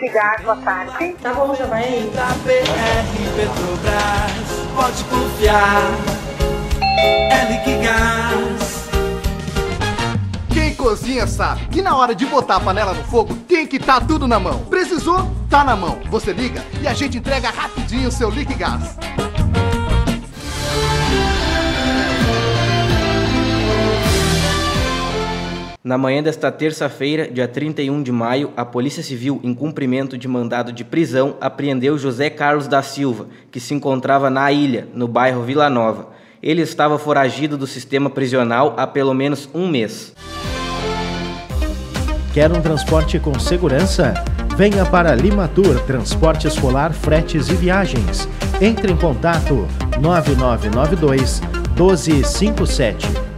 Liquigás, boa tarde. Tá bom, já vai aí. Da BR Petrobras, pode confiar. É Liquigás. Quem cozinha sabe que na hora de botar a panela no fogo tem que estar tá tudo na mão. Precisou? Tá na mão. Você liga e a gente entrega rapidinho o seu Liquigás. Na manhã desta terça-feira, dia 31 de maio, a Polícia Civil, em cumprimento de mandado de prisão, apreendeu José Carlos da Silva, que se encontrava na ilha, no bairro Vila Nova. Ele estava foragido do sistema prisional há pelo menos um mês. Quer um transporte com segurança? Venha para Limatur Transporte Escolar, Fretes e Viagens. Entre em contato 9992 1257